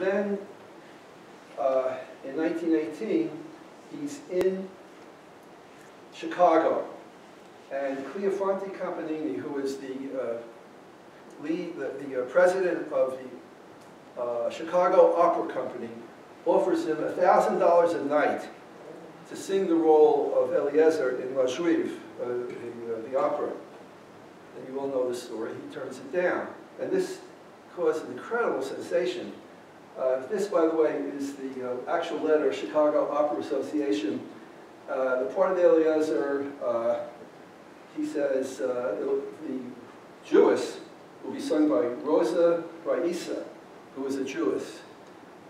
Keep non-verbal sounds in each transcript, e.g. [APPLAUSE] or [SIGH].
then, uh, in 1918, he's in Chicago. And Cleofonte Campanini, who is the uh, lead, the, the uh, president of the uh, Chicago Opera Company, offers him $1,000 a night to sing the role of Eliezer in La Juive, uh, uh, the opera. And you all know the story. He turns it down. And this caused an incredible sensation. Uh, this, by the way, is the uh, actual letter, Chicago Opera Association. Uh, the part of the Eliezer, uh, he says, uh, the Jewess will be sung by Rosa Raisa, who is a Jewess.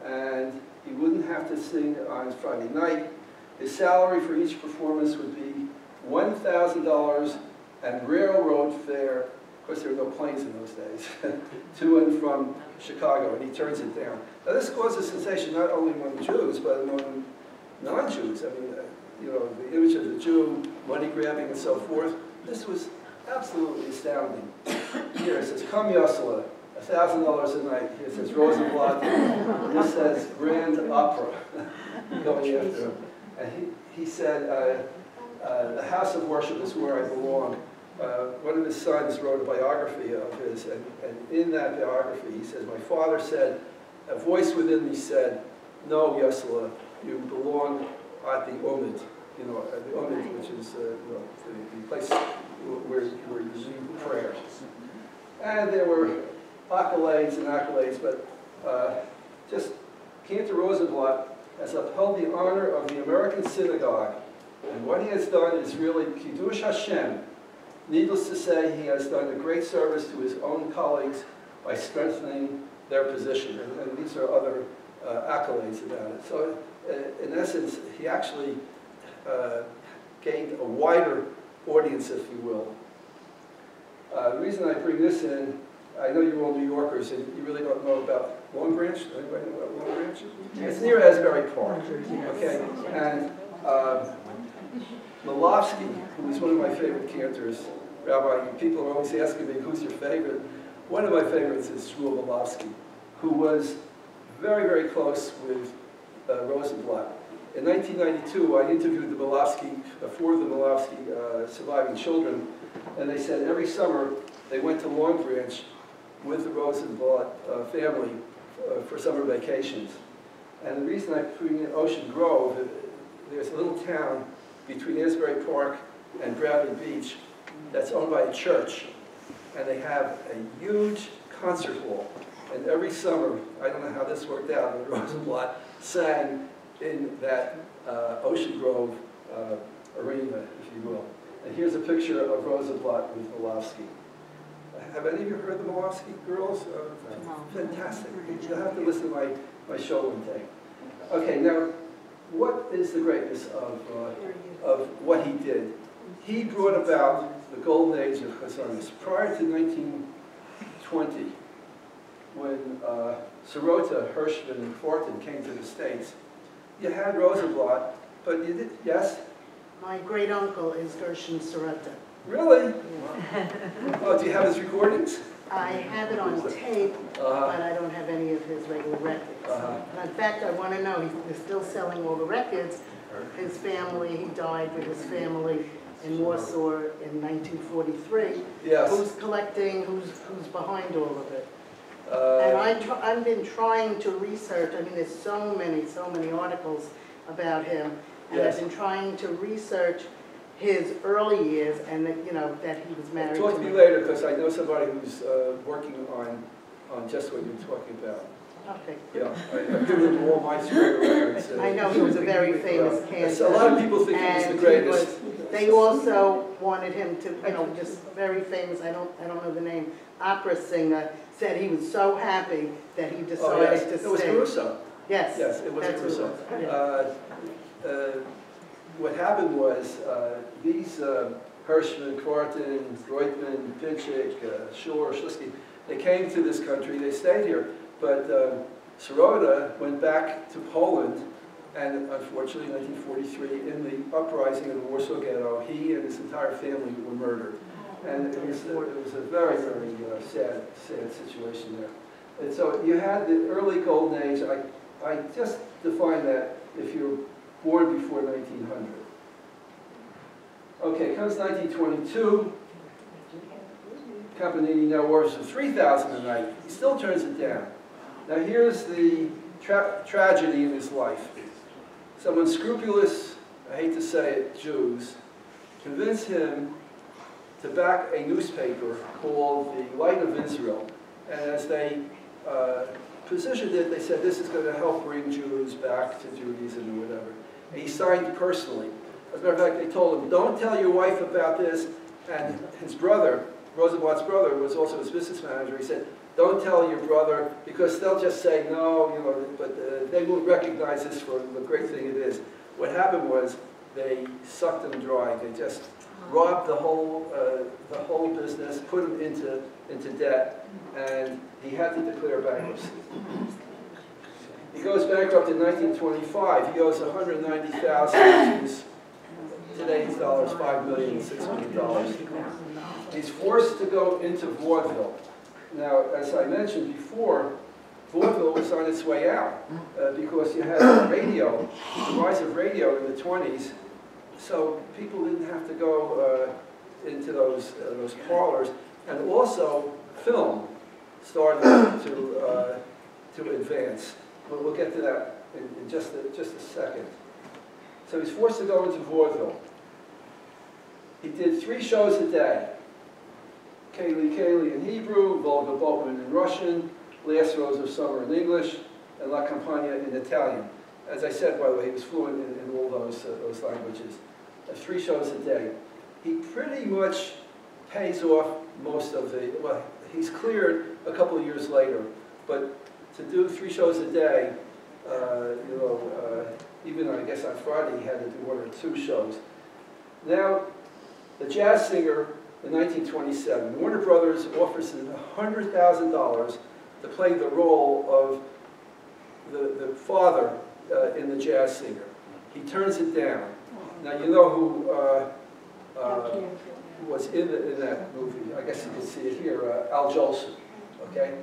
And he wouldn't have to sing on Friday night. His salary for each performance would be $1,000 and railroad fare, course there were no planes in those days, [LAUGHS] to and from Chicago, and he turns it down. Now this caused a sensation not only among Jews, but among non-Jews. I mean, uh, you know, the image of the Jew, money grabbing and so forth. This was absolutely astounding. Here it says, Come Yossele, $1,000 a night. Here it says Rosenblatt. this says Grand Opera [LAUGHS] going after him. And he, he said, uh, uh, the house of worship is where I belong. Uh, one of his sons wrote a biography of his, and, and in that biography he says, my father said, a voice within me said, no, Yossele, you belong at the Amud, you know, at the Amud, which is uh, you know, the, the, place where, where you lead prayers. And there were accolades and accolades, but uh, just Cantor Rosenblatt has upheld the honor of the American synagogue. And what he has done is really Kiddush Hashem. Needless to say, he has done a great service to his own colleagues by strengthening their position. And, and these are other uh, accolades about it. So uh, in essence, he actually uh, gained a wider audience, if you will. Uh, the reason I bring this in I know you're all New Yorkers and you really don't know about Long Branch. Anybody know about Long Branch? It's near Asbury Park. Okay, and Malavsky, who is one of my favorite cantors, Rabbi, people are always asking me, who's your favorite? One of my favorites is Shmuel who was very, very close with uh, Rosenblatt. In 1992, I interviewed the Malavsky, uh, four of the Malavsky uh, surviving children, and they said every summer they went to Long Branch with the Rosenblatt uh, family uh, for summer vacations. And the reason I put in Ocean Grove, there's a little town between Asbury Park and Bradley Beach that's owned by a church. And they have a huge concert hall. And every summer, I don't know how this worked out, but Rosenblatt sang in that uh, Ocean Grove uh, arena, if you will. And here's a picture of Rosenblatt with Malavsky. Have any of you heard the Malavsky Girls? Uh, no. Fantastic. You'll have to listen to my, my show one day. Okay, now, what is the greatness of, uh, of what he did? He brought about the golden age of chazzonus. Prior to 1920, when uh, Sirota, Hirschman, and Thornton came to the States, you had Rosenblatt, but you did, yes? My great uncle is Gershon Sirota. Really? [LAUGHS] oh, do you have his recordings? I have it on tape, uh -huh. but I don't have any of his regular records. Uh -huh. In fact, I want to know, he's still selling all the records. His family, he died with his family in Warsaw in 1943. Yes. Who's collecting, who's, who's behind all of it? Uh, and I I've been trying to research, I mean, there's so many, so many articles about him. And yes. I've been trying to research his early years and that, you know, that he was married Talk to me later because I know somebody who's uh, working on, on just what you're talking about. Okay. Yeah, I, him all my square records. I know he was a very famous cantor. A lot of people think he was the greatest. Was, they also wanted him to, you know, just very famous, I don't, I don't know the name, opera singer, said he was so happy that he decided oh, yes. to it was Caruso. Yes. Yes, it was Caruso. Uh, uh, what happened was uh, these uh, Hirschman, Kvartin, Roitman, Pinchik, uh, Shore, Schlisky, they came to this country, they stayed here, but uh, Sirota went back to Poland and unfortunately in 1943 in the uprising of the Warsaw Ghetto, he and his entire family were murdered. And it was, a, it was a very, very uh, sad, sad situation there. And so you had the early golden age, I, I just define that if you're born before 1900. Okay, comes 1922, Campanini now works for 3,000 a night. He still turns it down. Now here's the tra tragedy in his life. Some unscrupulous, I hate to say it, Jews, convince him to back a newspaper called the Light of Israel. And as they uh, positioned it, they said this is going to help bring Jews back to Judaism or whatever. And he signed personally. As a matter of fact, they told him, don't tell your wife about this. And his brother, Rosenblatt's brother, was also his business manager. He said, don't tell your brother because they'll just say no, you know, but uh, they won't recognize this for the great thing it is. What happened was they sucked him dry. They just robbed the whole, uh, the whole business, put him into, into debt, and he had to declare bankruptcy. He goes bankrupt in 1925. He owes 190,000, which is today's dollars, five million, six million dollars. He's forced to go into vaudeville. Now, as I mentioned before, vaudeville was on its way out uh, because you had radio, the rise of radio in the 20s, so people didn't have to go uh, into those, uh, those parlors. And also, film started to, uh, to advance. But we'll get to that in, in just, a, just a second. So he's forced to go into vaudeville. He did three shows a day. Kaylee Kaylee in Hebrew, Volga Boatman in Russian, Last Rose of Summer in English, and La Campagna in Italian. As I said, by the way, he was fluent in, in all those, uh, those languages. Uh, three shows a day. He pretty much pays off most of the, well, he's cleared a couple of years later, but to do three shows a day, uh, you know, uh, even I guess on Friday he had to do one or two shows. Now, the jazz singer in 1927, Warner Brothers offers him $100,000 to play the role of the, the father uh, in the jazz singer. He turns it down. Now, you know who uh, uh, was in, the, in that movie. I guess you can see it here, uh, Al Jolson, okay?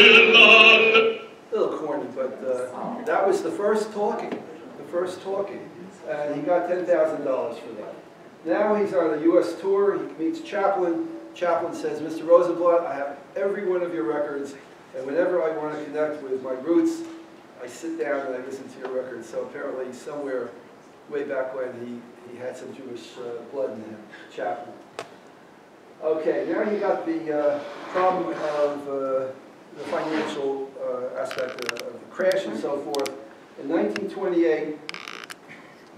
A little corny, but uh, that was the first talking, the first talking. And he got $10,000 for that. Now he's on a U.S. tour, he meets Chaplin. Chaplin says, Mr. Rosenblatt, I have every one of your records, and whenever I want to connect with my roots, I sit down and I listen to your records. So apparently somewhere way back when he, he had some Jewish uh, blood in him, Chaplin. Okay, now you got the uh, problem of uh, the financial uh, aspect of of the crash and so forth. In 1928,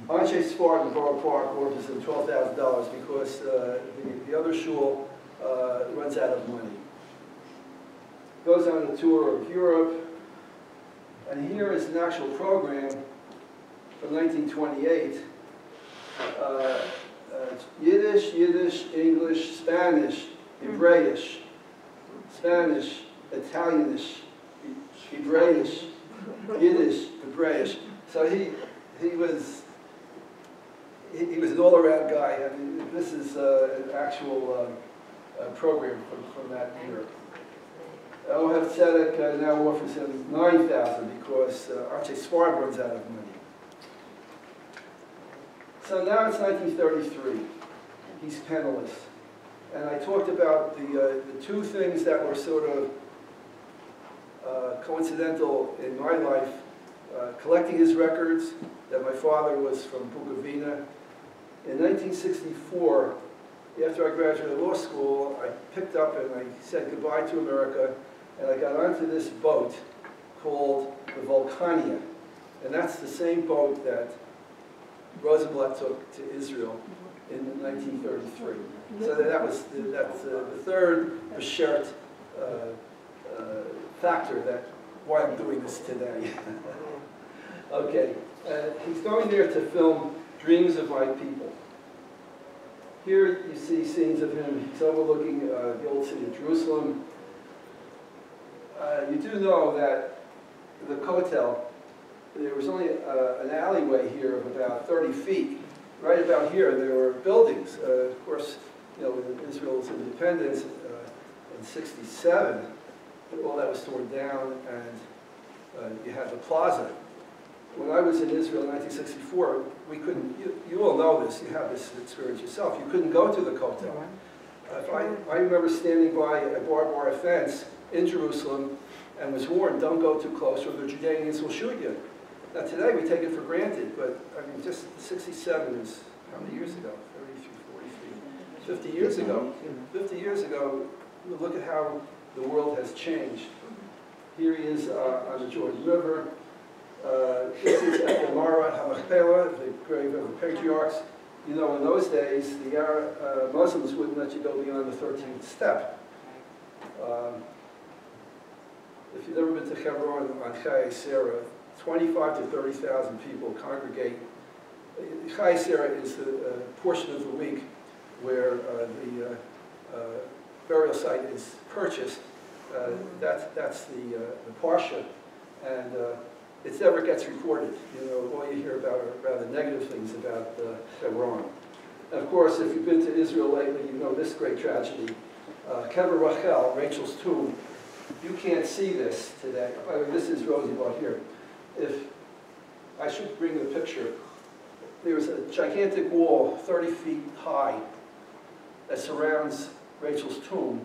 Anshe Sfard in Borough Park offers him $12,000 because uh, the, the other shul uh, runs out of money. Goes on a tour of Europe, and here is an actual program from 1928. Uh, uh, Yiddish, Yiddish, English, Spanish, Hebraish, Spanish, Italianish, Hebraish, Yiddish, Hebraish. So he, he was, he, he was an all-around guy. I mean, this is uh, an actual um, uh, program from, from that year. Ohab Zedek uh, now offers him 9000 because uh, Anshe Sfard runs out of money. So now it's 1933. He's penniless. And I talked about the, uh, the two things that were sort of uh, coincidental in my life. Uh, collecting his records, that my father was from Bukovina. In 1964, after I graduated law school, I picked up and I said goodbye to America, and I got onto this boat called the Vulcania. And that's the same boat that Rosenblatt took to Israel in 1933. So that was, the- that's uh, the third Beshert uh, uh, factor that, why I'm doing this today. [LAUGHS] Okay, uh, he's going there to film Dreams of My People. Here you see scenes of him, he's overlooking uh, the old city of Jerusalem. Uh, You do know that the Kotel, there was only uh, an alleyway here of about 30 feet. Right about here, there were buildings. Uh, Of course, you know, with Israel's independence uh, in 67, all that was torn down, and uh, you had the plaza. When I was in Israel in 1964, we couldn't, you, you all know this, you have this experience yourself, you couldn't go to the Kotel. Uh, I, I remember standing by a barbed wire fence in Jerusalem and was warned, don't go too close or the Judeans will shoot you. Now today we take it for granted, but I mean, just 67 is, how many years ago? 33, 43, 50 years ago. 50 years ago, look at how the world has changed. Here he is uh, on the Jordan River. Uh, This is at the Me'arat HaMachpelah, the grave of the patriarchs. You know, in those days, the Arab- uh, Muslims wouldn't let you go beyond the 13th step. Um, If you've never been to Hebron on Chayei Sarah, 25 to 30,000 people congregate. Chayei Sarah is the uh, portion of the week where uh, the uh, uh, burial site is purchased. Uh, That's, that's the, uh, the Parsha, and uh, it never gets recorded. You know, all you hear about are rather negative things about uh, Hebron. And of course, if you've been to Israel lately, you know this great tragedy. Uh, Kever Rachel, Rachel's tomb, you can't see this today. I mean, this is Rosenblatt here. If, I should bring the picture. There's a gigantic wall, 30 feet high, that surrounds Rachel's tomb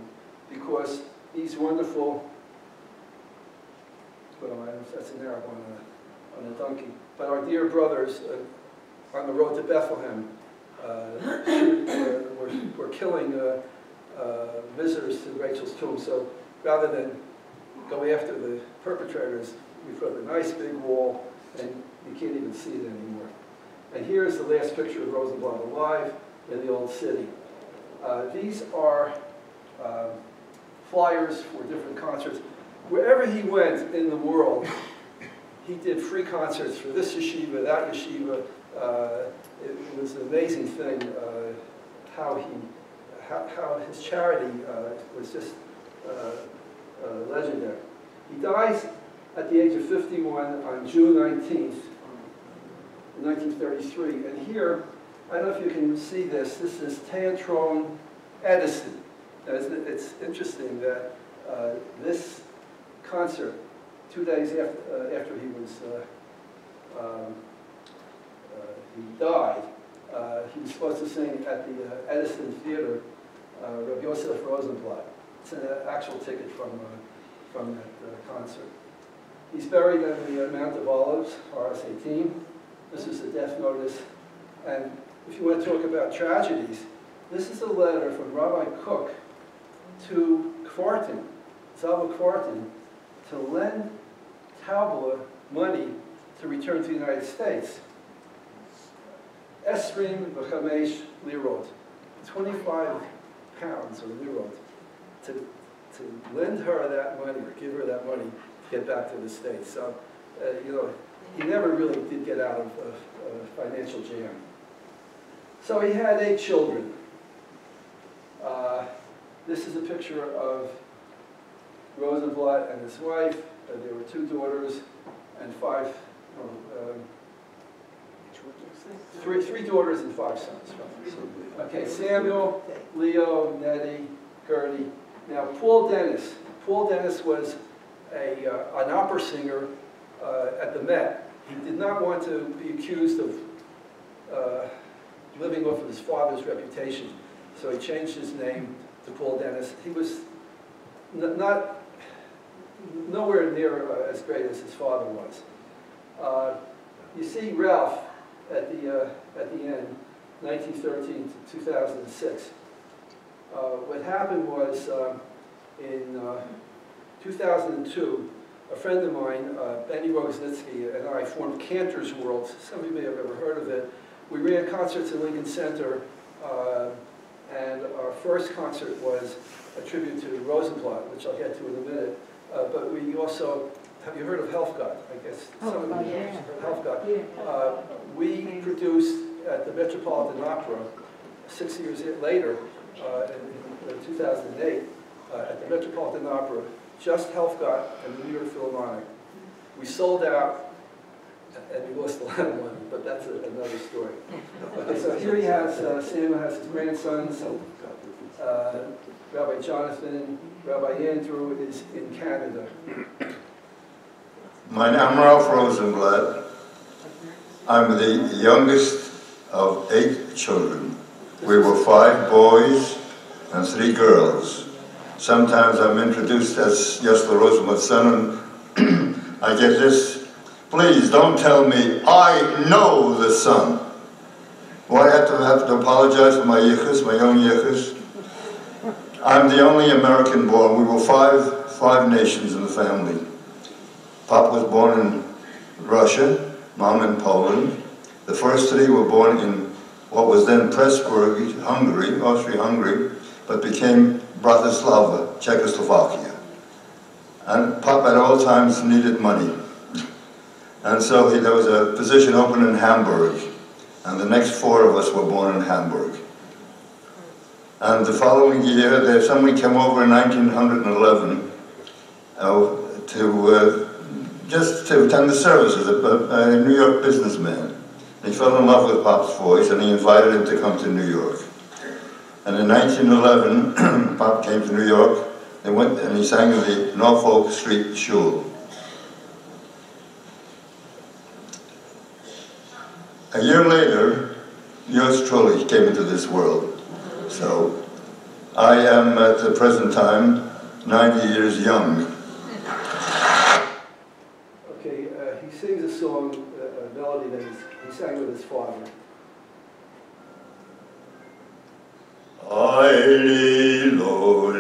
because these wonderful, well, I don't know if that's an Arab on a, on a donkey, but our dear brothers uh, on the road to Bethlehem uh, were, were, killing uh, uh, visitors to Rachel's tomb. So rather than go after the perpetrators, we put a nice big wall and you can't even see it anymore. And here's the last picture of Rosenblatt alive in the old city. Uh, These are uh, flyers for different concerts. Wherever he went in the world, he did free concerts for this yeshiva, that yeshiva. Uh, It it was an amazing thing uh, how he, how how his charity uh, was just uh, uh, legendary. He dies at the age of 51 on June 19th, 1933. And here, I don't know if you can see this, this is Tantron Edison. Now, It's interesting that uh, this concert, two days after, uh, after he was, uh, um, uh, he died, uh, he was supposed to sing at the uh, Edison Theater, uh, Rabbi Yosef Rosenblatt. It's an actual ticket from, from that concert. He's buried in the Mount of Olives, RS 18. This is a death notice. And if you want to talk about tragedies, this is a letter from Rabbi Kook to Kvartin, Zavel Kvartin, to lend Tabla money to return to the United States. Esrim v'chamesh lirot, 25 pounds or lirot, to, to lend her that money, or give her that money to get back to the States. So, uh, you know, he never really did get out of a financial jam. So he had eight children. Uh, This is a picture of Rosenblatt and his wife. Uh, There were two daughters and five, um, three, three daughters and five sons. Okay, Samuel, Leo, Nettie, Gertie. Now, Paul Dennis. Paul Dennis was a, uh, an opera singer uh, at the Met. He did not want to be accused of uh, living off of his father's reputation, so he changed his name to Paul Dennis. He was not, nowhere near uh, as great as his father was. Uh, You see Ralph at the, uh, at the end, 1913 to 2006. Uh, What happened was, um, in uh, 2002, a friend of mine, uh, Benny Rogoznitzky, and I formed Cantor's World. Some of you may have ever heard of it. We ran concerts in Lincoln Center, uh, and our first concert was a tribute to Rosenblatt, which I'll get to in a minute. Uh, But we also, have you heard of Helfgot? I guess some of you have heard Helfgot. Uh, We produced at the Metropolitan Opera, six years later, uh, in in 2008, uh, at the Metropolitan Opera, just Helfgot and the New York Philharmonic. We sold out, and we lost a lot of money, but that's a- another story. Okay, [LAUGHS] so here he has, uh, Sam has his grandsons, uh, Rabbi Jonathan, Rabbi Andrew is in Canada. My name is Ralph Rosenblatt. I'm the youngest of eight children. We were five boys and three girls. Sometimes I'm introduced as just the Rosenblatt son, and [CLEARS THROAT] I get this, please don't tell me I know the son. Why I have to have to apologize for my yichus, my own yichus? I'm the only American born. We were five, five nations in the family. Pop was born in Russia, Mom in Poland. The first three were born in what was then Pressburg, Hungary, Austria-Hungary, but became Bratislava, Czechoslovakia. And Pop at all times needed money. And so he, there was a position open in Hamburg, and the next four of us were born in Hamburg. And the following year, there, someone came over in 1911 uh, to uh, just to attend the services, a, a New York businessman. He fell in love with Pop's voice and he invited him to come to New York. And in 1911, [CLEARS THROAT] Pop came to New York and went and he sang in the Norfolk Street Shul. A year later, yours truly came into this world. So I am at the present time 90 years young. Okay, uh, he sings a song, uh, a melody that he sang with his father. Aili lo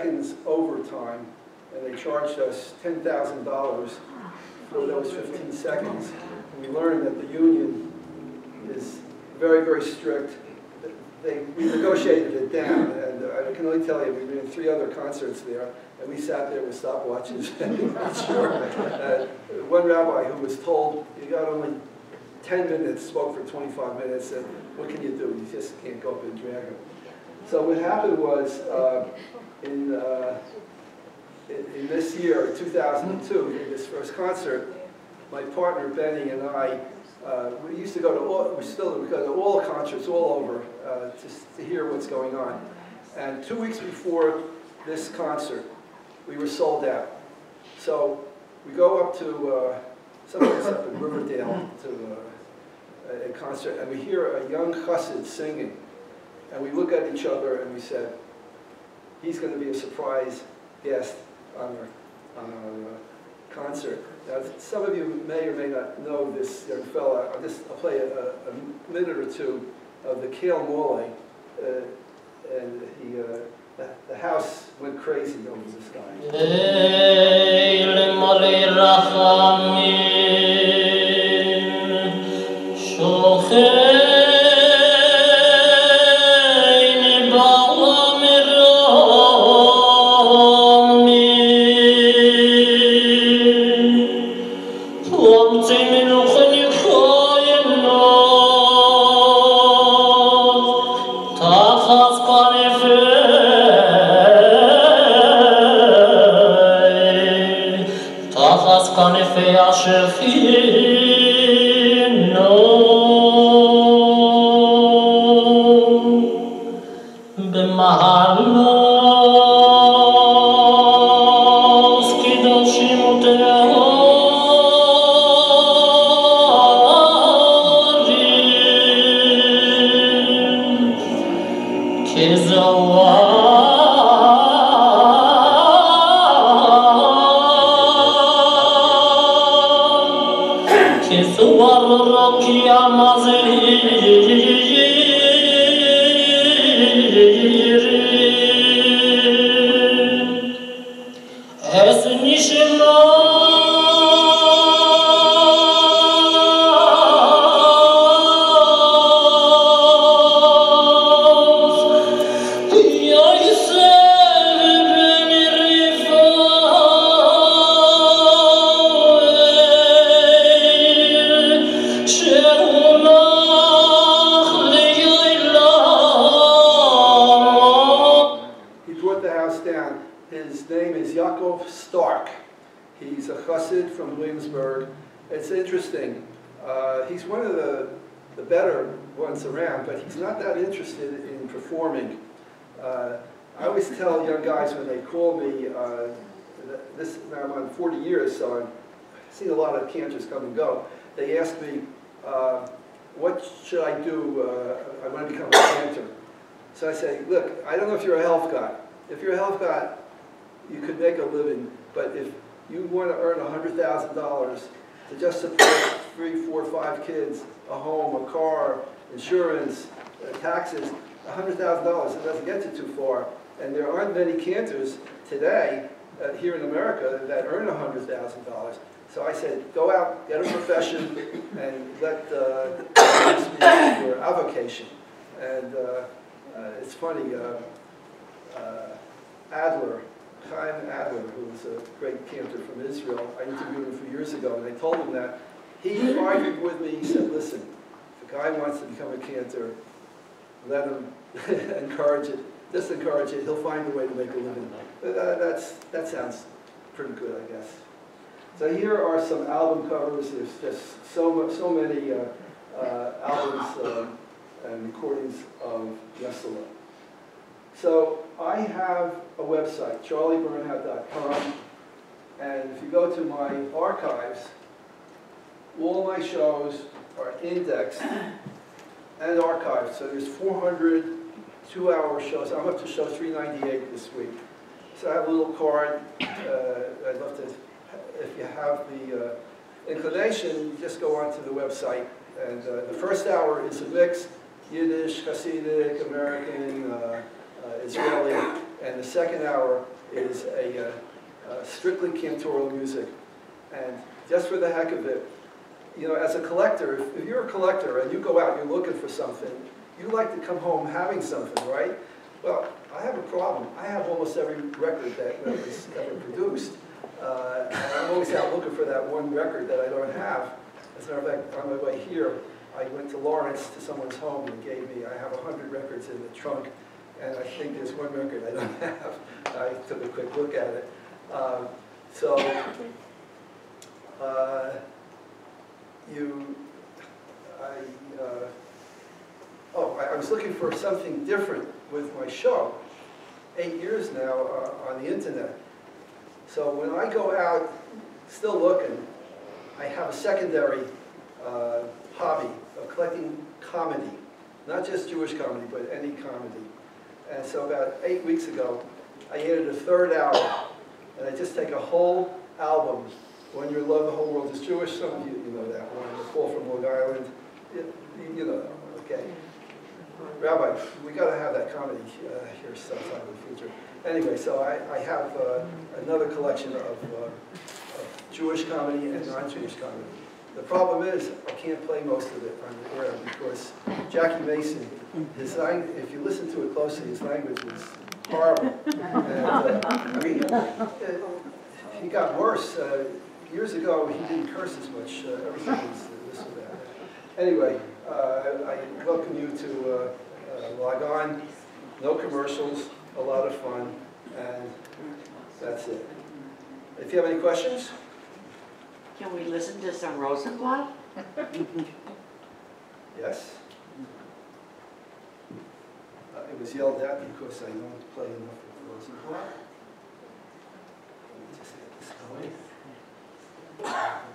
seconds overtime, and they charged us $10,000 for those 15 seconds. We learned that the union is very, very strict. They, we negotiated it down, and uh, I can only tell you, we ran three other concerts there, and we sat there with stopwatches [LAUGHS] sure. Uh, One rabbi who was told, you got only 10 minutes, spoke for 25 minutes, and what can you do? You just can't go up and drag him. So what happened was, uh, in, uh, in in this year, 2002, in this first concert, my partner Benny and I, uh, we used to go to all, we still we go to all concerts all over, uh, just to hear what's going on. And two weeks before this concert, we were sold out. So we go up to, uh, someplace up in Riverdale to, uh, a concert, and we hear a young chassid singing, and we look at each other and we said, he's going to be a surprise guest on our, uh, concert. Now, some of you may or may not know this young fella. I'll just, I'll play a, a minute or two of the Kale Mole, uh, and he, uh, the, the house went crazy over this guy. Williamsburg. It's interesting. Uh, he's one of the, the better ones around, but he's not that interested in performing. Uh, I always tell young guys when they call me, uh, this, now I'm on 40 years, so I've seen a lot of cantors come and go. They ask me, uh, what should I do? Uh, I want to become a cantor. So I say, look, I don't know if you're a Helfgot. If you're a Helfgot, you could make a living, but if you want to earn $100,000 to just support three, four, five kids, a home, a car, insurance, uh, taxes, $100,000, it doesn't get you too far. And there aren't many cantors today uh, here in America that earn $100,000. So I said, go out, get a profession, and let uh, be your avocation. And uh, uh, it's funny, uh, uh, Adler, Chaim Adler, who was a great cantor from Israel, I interviewed him a few years ago, and I told him that. He argued with me, he said, listen, if a guy wants to become a cantor, let him [LAUGHS] encourage it, just encourage it, he'll find a way to make a living. Uh, that's, that sounds pretty good, I guess. So here are some album covers, there's just so, mu- so many uh, uh, albums um, and recordings of Yossele. So I have a website, charliebernhaut.com, and if you go to my archives, all my shows are indexed and archived. So there's 400 two-hour shows. I'm up to show 398 this week. So I have a little card. Uh, I'd love to, if you have the uh, inclination, just go onto the website. And uh, the first hour is a mix, Yiddish, Hasidic, American, uh, uh, Israeli. And the second hour is a uh, uh, strictly cantoral music. And just for the heck of it, you know, as a collector, if, if you're a collector and you go out, you're looking for something, you like to come home having something, right? Well, I have a problem. I have almost every record that was ever produced. Uh, and I'm always out looking for that one record that I don't have. As a matter of fact, on my way here, I went to Lawrence to someone's home and gave me, I have 100 records in the trunk, and I think there's one record I don't [LAUGHS] have. I took a quick look at it. Um, so, uh, you, I, uh, oh, I, I was looking for something different with my show. Eight years now uh, on the internet. So when I go out, still looking, I have a secondary uh, hobby of collecting comedy, not just Jewish comedy, but any comedy. And so about eight weeks ago, I added a third album, and I just take a whole album, When Your Love, the Whole World is Jewish, some of you, you know that one, The Call from Long Island, you, you know that one, okay? Rabbi, we gotta have that comedy uh, here sometime in the future. Anyway, so I, I have uh, another collection of, uh, of Jewish comedy and non-Jewish comedy. The problem is, I can't play most of it on the air because Jackie Mason, his language, if you listen to it closely, his language is horrible. And, uh, I mean, uh, he got worse. Uh, Years ago, he didn't curse as much. Uh, Everything was this or that. Anyway, uh, I welcome you to uh, uh, log on. No commercials, a lot of fun, and that's it. If you have any questions? Can we listen to some Rosenblatt? Yes? It was yelled at because I don't play enough of Rosenblatt. Let me just get this going.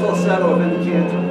Falsetto. Of any canto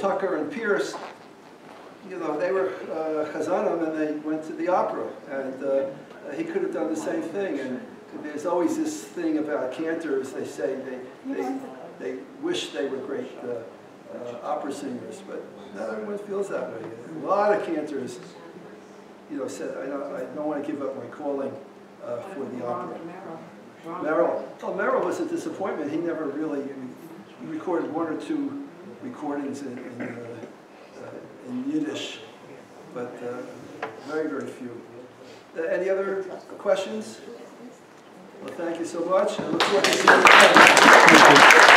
Tucker and Peerce, you know, they were uh, Chazanim and they went to the opera. And uh, he could have done the same thing. And there's always this thing about cantors, they say they, they, they wish they were great uh, uh, opera singers, but not everyone feels that way. A lot of cantors, you know, said, I don't, I don't want to give up my calling uh, for the opera. Merrill, oh, Merrill was a disappointment. He never really, he recorded one or two recordings in, in, uh, uh, in Yiddish, but uh, very, very few. Uh, Any other questions? Well, thank you so much. I look forward to seeing you.